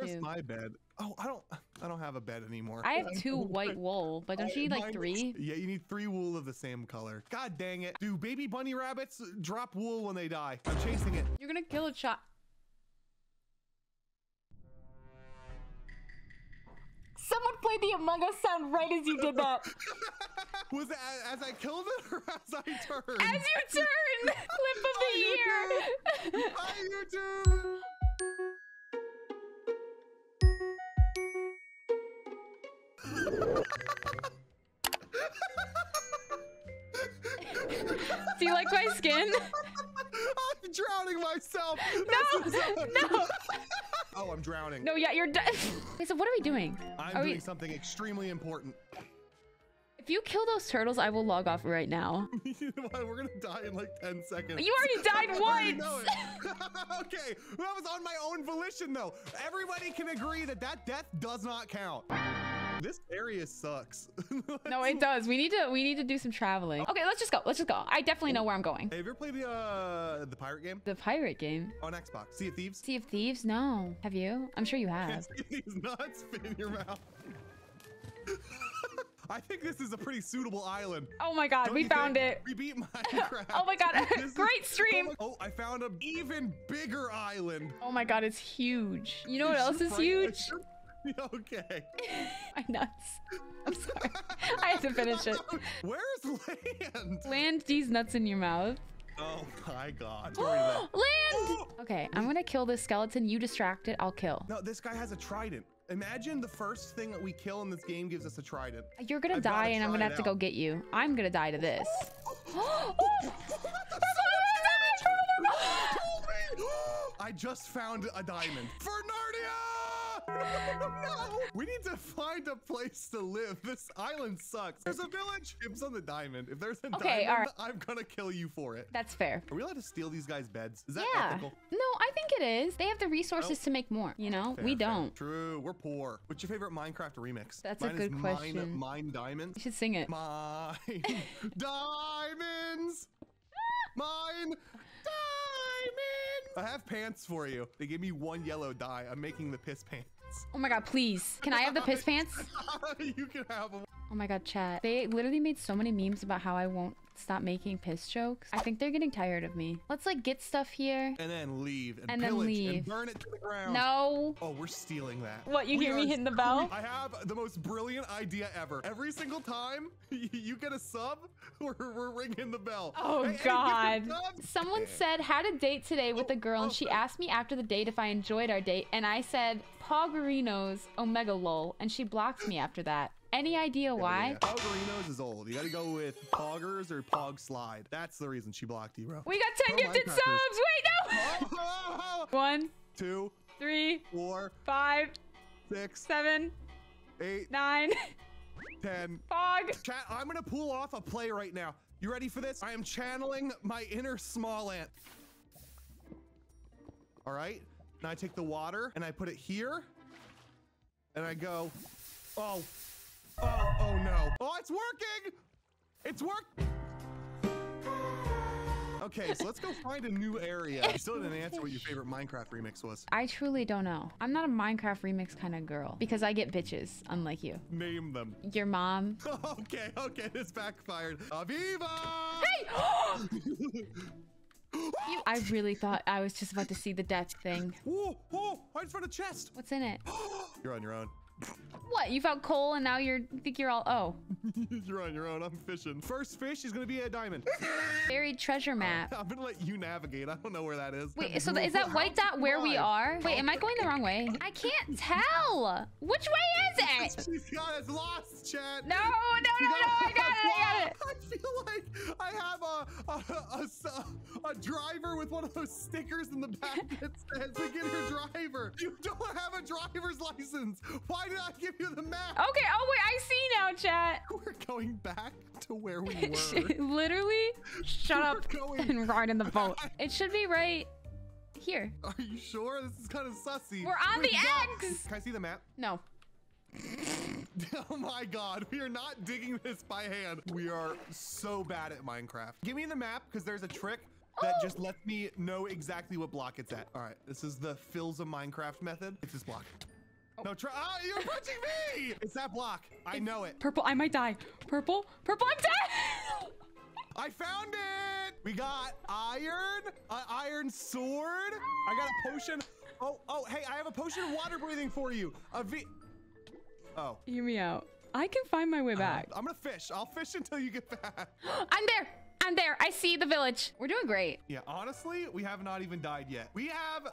Where's too. my bed? Oh, I don't. I don't have a bed anymore. I have two white wool, but don't oh, you need like three? is- Yeah, you need three wool of the same color. God dang it. Do baby bunny rabbits drop wool when they die? I'm chasing it. You're gonna kill a child. Someone played the Among Us sound right as you did that. Was it a- as I killed it or as I turned? As you turn! Clip of the year! Hi, YouTube! Do I'm drowning myself. No! No! Oh, I'm drowning. No, yeah, you're done. Wait, so what are we doing? I'm Are doing we- something extremely important. If you kill those turtles, I will log off right now. We're gonna die in like 10 seconds. You already died once! okay, that was on my own volition though. Everybody can agree that that death does not count. This area sucks. No, it does. We need to we need to do some traveling. Okay, let's just go. Let's just go. I definitely know where I'm going. Hey, have you ever played the uh the pirate game The pirate game. on Xbox? Sea of Thieves. Sea of Thieves? No. Have you? I'm sure you have. These nuts fit in your mouth. I think this is a pretty suitable island. Oh my god, Don't we found it. We beat Minecraft. Oh my god, great stream. Oh, oh, I found an even bigger island. Oh my god, it's huge. You know what else is huge? okay. My nuts. I'm sorry. I had to finish it. Where's land? Land these nuts in your mouth. Oh my god. Land! Oh! Okay, I'm gonna kill this skeleton. You distract it, I'll kill. No, this guy has a trident. Imagine the first thing that we kill in this game gives us a trident. You're gonna I've die and I'm gonna have to go get you. I'm gonna die to this. Oh! Oh! I just found a diamond for Narnia! No! We need to find a place to live. This island sucks. There's a village. Gives on the diamond. If there's a Okay, diamond. I'm gonna kill you for it. That's fair. Are we allowed to steal these guys' beds? Is that Yeah. ethical? No, I think it is. They have the resources oh. to make more, you know? Fair, we don't. True. We're poor. What's your favorite Minecraft remix? That's a good is question. Mine, mine diamonds. You should sing it. Mine diamonds. Mine diamonds. I have pants for you. They gave me one yellow dye. I'm making the piss pants. Oh my god, please. Can I have the piss pants? you can have them. Oh my god, chat. They literally made so many memes about how I won't stop making piss jokes. I think they're getting tired of me. Let's like get stuff here. And then leave and, And then leave. and burn it to the ground. No. Oh, we're stealing that. What, you We hear me hitting the bell? I have the most brilliant idea ever. Every single time you get a sub, we're, we're ringing the bell. Oh Hey, hey, god. get the. Someone said had a date today with a oh, girl and she oh. asked me after the date if I enjoyed our date and I said Poggerinos Omega lol and she blocked me after that. Any idea why? Yeah. Poggerinos is old. You gotta go with Poggers or Pog Slide. That's the reason she blocked you, bro. We got 10 Oh, gifted Minecrafters. subs! Wait, no! Oh, One, two, three, four, five, six, seven, eight, nine. ten. Pog! Chat, I'm gonna pull off a play right now. You ready for this? I am channeling my inner SmallAnt. All right. Now I take the water and I put it here. And I go, oh, oh, oh no. Oh, it's working. It's work. Okay, so let's go find a new area. You still didn't answer what your favorite Minecraft remix was. I truly don't know. I'm not a Minecraft remix kind of girl because I get bitches, unlike you. Name them. Your mom. Okay, okay, this backfired. Aviva! Hey! You- I really thought I was just about to see the death thing. Whoa, whoa, I just found a chest. What's in it? You're on your own. What? You found coal and now you're think you're all oh. You're on your own. I'm fishing. First fish is gonna be a diamond. Buried treasure map. I'm gonna let you navigate. I don't know where that is. Wait, so is that white dot where we are? Wait, am I going the wrong way? I can't tell. Which way is it? She's got us lost, chat. No, no, no, no, I got it, I got it. I feel like I have a a a driver with one of those stickers in the back that says beginner driver. You don't have a driver's license. Why did I give you the map? Okay, oh wait, I see now, chat. We're going back to where we were. Literally, shut up We're going- and ride in the boat. It should be right here. Are you sure? This is kind of sussy. We're on Wait, the no. X. Can I see the map? No. Oh my god, we are not digging this by hand. We are so bad at Minecraft. Give me the map because there's a trick. that oh. just lets me know exactly what block it's at. All right, this is the fills of Minecraft method. It's this block. No, try. Ah, you're punching me! It's that block. I know it. Purple, I might die. Purple, purple, I'm dead! I found it! We got iron, an iron sword. I got a potion. Oh, oh, hey, I have a potion of water breathing for you. A V. Oh. Hear me out. I can find my way back. I'm gonna fish. I'll fish until you get back. I'm there. I'm there. I see the village. We're doing great. Yeah, honestly, we have not even died yet. We have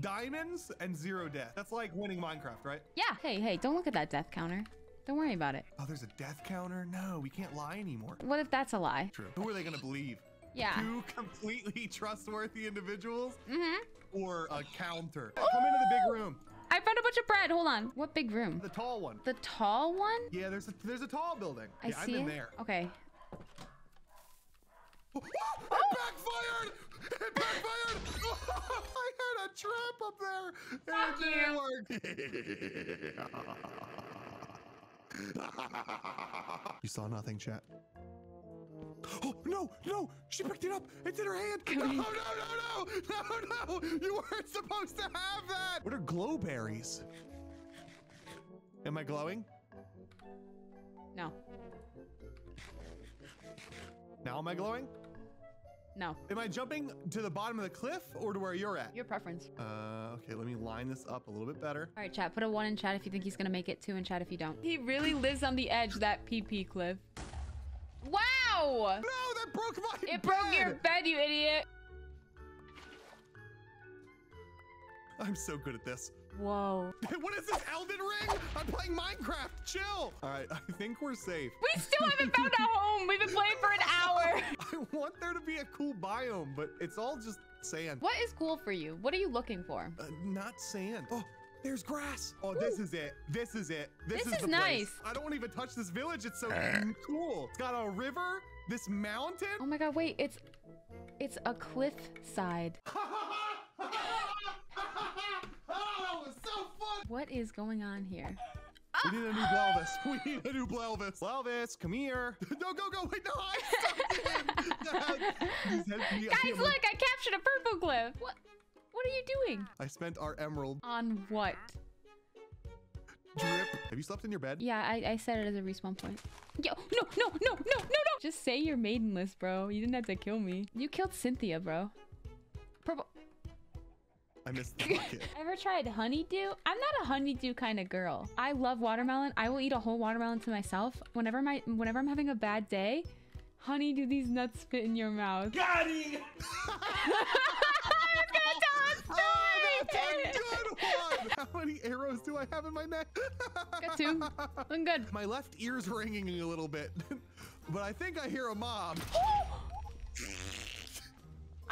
diamonds and zero death. That's like winning Minecraft, right? Yeah. Hey, hey, don't look at that death counter. Don't worry about it. Oh, there's a death counter? No, we can't lie anymore. What if that's a lie? True. Who are they gonna believe? Yeah. Two completely trustworthy individuals Mm-hmm. or a counter? Come into the big room. I found a bunch of bread. Hold on. What big room? The tall one. The tall one? Yeah, there's a there's a tall building. I yeah, see I'm in it. there. Okay. Oh, it backfired! It backfired! I had a trap up there. and Fuck it didn't work. you saw nothing, chat. Oh no, no! She picked it up. It's in her hand. No, oh, no, no, no, no, no! You weren't supposed to have that. What are glow berries? Am I glowing? No. Now am I glowing? No. Am I jumping to the bottom of the cliff or to where you're at? Your preference. Uh, okay, let me line this up a little bit better. All right, chat. Put a one in chat if you think he's gonna make it. Two in chat if you don't. He really lives on the edge. That PP cliff. Wow! No, that broke my It broke your bed, you idiot. I'm so good at this. Whoa. What is this, Elden Ring? I'm playing Minecraft. Chill. All right, I think we're safe. We still haven't found a home. We've been playing for an hour. I want there to be a cool biome, but it's all just sand. What is cool for you? What are you looking for? Uh, not sand. Oh, there's grass. Oh, this is it. This is it. This, This is, is the place. nice. I don't even touch this village. It's so cool. It's got a river, this mountain. Oh my god, wait, it's it's a cliff side. oh, it's so fun. What is going on here? We need a new Blelvis. We need a new Blelvis. Blelvis, come here. No, go, go. Wait, no, I stuck in. Guys, look, I captured a purple cliff. What what are you doing? I spent our emerald On what? drip. Have you slept in your bed? Yeah, I, I set it as a respawn point. Yo, no, no, no, no, no, no! Just say you're maidenless, bro. You didn't have to kill me. You killed Cynthia, bro. Purple. I missed the bucket. Ever tried honeydew? I'm not a honeydew kind of girl. I love watermelon. I will eat a whole watermelon to myself. Whenever my whenever I'm having a bad day, honey, do these nuts fit in your mouth? Got him! I was gonna tell a oh, that's a story. good one. How many arrows do I have in my neck? Got two. Looking good. My left ear's ringing a little bit, but I think I hear a mom.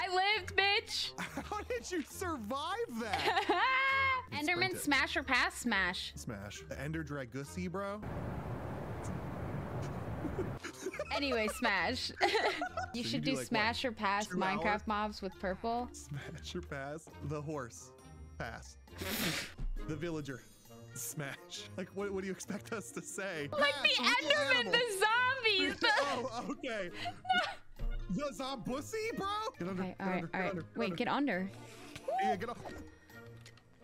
I lived, bitch. How did you survive that? Enderman smash or pass smash. Smash. The Ender Dragusi, bro. Anyway, smash. you So should you do, do like, what, smash or pass two Minecraft hours? mobs with purple. Smash or pass? The horse. Pass. the villager. Smash. Like, what, what do you expect us to say? Like the Pass, little Enderman, animal. the zombies. The... oh, okay. The Zombussy, bro? Get under, Okay, get all right, under, all right. under, Wait, get under. Yeah, get up.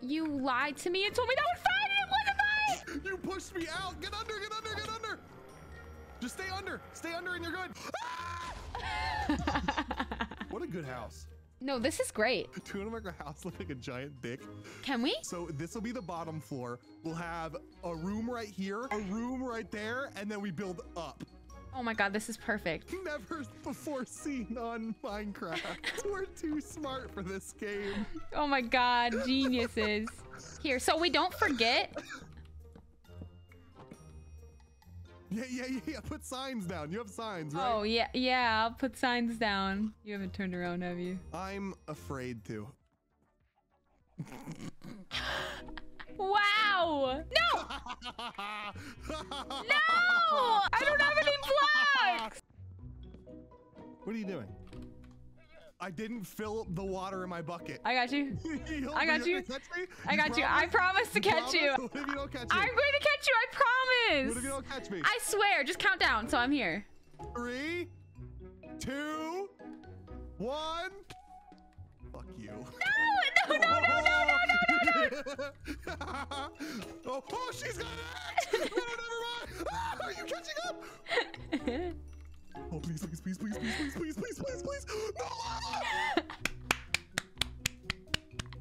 You lied to me and told me that would find it. What am You pushed me out. Get under, get under, get under. Just stay under. Stay under and you're good. What a good house. No, this is great. Do you want to make our house look like a giant dick? Can we? So this will be the bottom floor. We'll have a room right here, a room right there, and then we build up. Oh my god, this is perfect. Never before seen on Minecraft. We're too smart for this game. Oh my god, geniuses. Here, so we don't forget. Yeah, yeah, yeah, yeah. Put signs down. You have signs, right? Oh yeah, yeah. I'll put signs down. You haven't turned around, have you? I'm afraid to. No! I don't have any blocks. What are you doing? I didn't fill the water in my bucket. I got you. I got you. Me? I got you. I promise to catch you. What if you don't catch me? I'm going to catch you. I promise. What if you don't catch me? I swear. Just count down. So I'm here. Three, two, one. Fuck you. No, no, no, no, no, no. oh, oh, she's got an axe! No, never mind! Ah, are you catching up? Oh, please, please, please, please, please, please, please, please, please, please. No!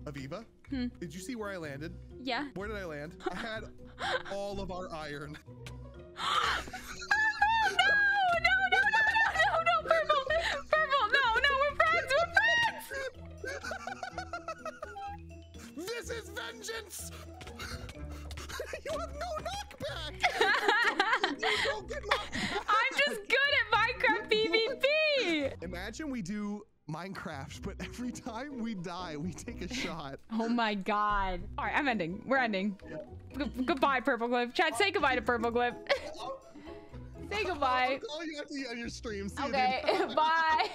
Aviva, Hmm. did you see where I landed? yeah. Where did I land? I had all of our iron. you have no knockback! don't get knocked back! I'm just good at Minecraft PvP. Imagine we do Minecraft, but every time we die, we take a shot. Oh my god. All right, I'm ending. We're ending. G- goodbye, Purplecliffe. Chat, say goodbye to Purplecliffe. say goodbye. I'll call you after you on your stream. See you. Okay, bye.